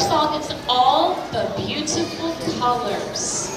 song is All the Beautiful Colors.